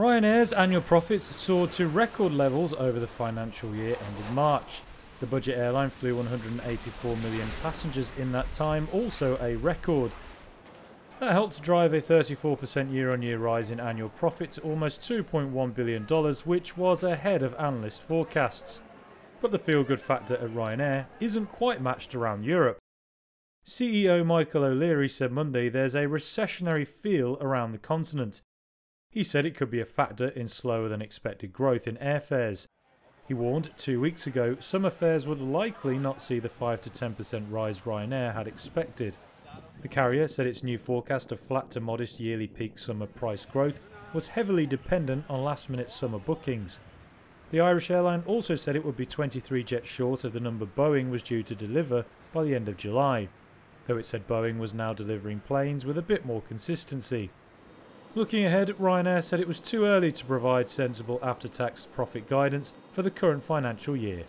Ryanair's annual profits soared to record levels over the financial year ended March. The budget airline flew 184 million passengers in that time, also a record. That helped drive a 34% year on year rise in annual profit to almost $2.1 billion, which was ahead of analyst forecasts. But the feel good factor at Ryanair isn't quite matched around Europe. CEO Michael O'Leary said Monday there's a recessionary feel around the continent. He said it could be a factor in slower than expected growth in airfares. He warned two weeks ago summer fares would likely not see the 5 to 10% rise Ryanair had expected. The carrier said its new forecast of flat to modest yearly peak summer price growth was heavily dependent on last minute summer bookings. The Irish airline also said it would be 23 jets short of the number Boeing was due to deliver by the end of July, though it said Boeing was now delivering planes with a bit more consistency. Looking ahead, Ryanair said it was too early to provide sensible after tax profit guidance for the current financial year.